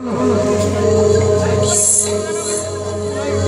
Thank you.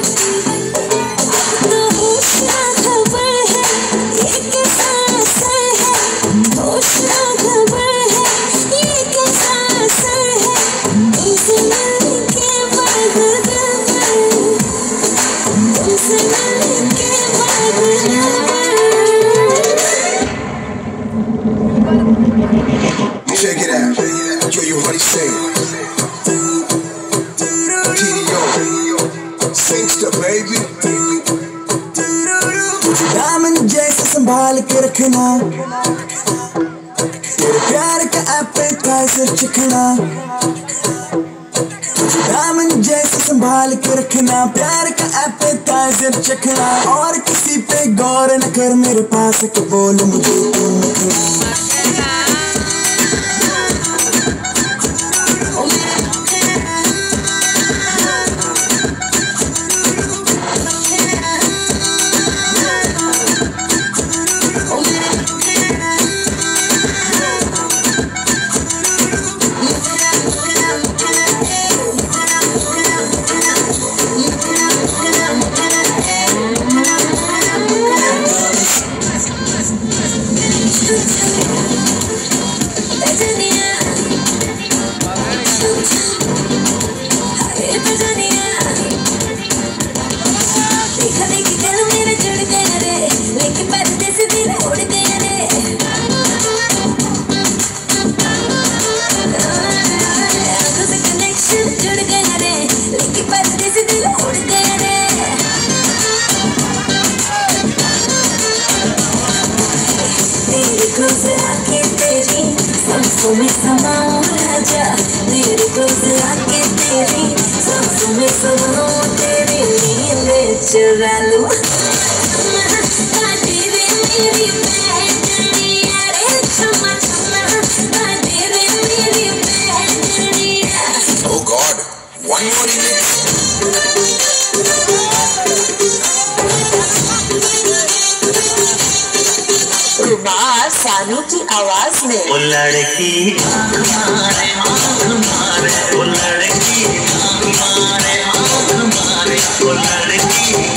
के प्यार का एपेटाइजर चिखना दामन जैसे संभाल के रखना। प्यार का एपेटाइजर चखना और किसी पे गौर न कर मेरे पास बोल मुझे तू सांसों Oh God. One more minute. Kumar Sanu की आवाज़ में। ओ लड़की। लड़की। वो लड़की।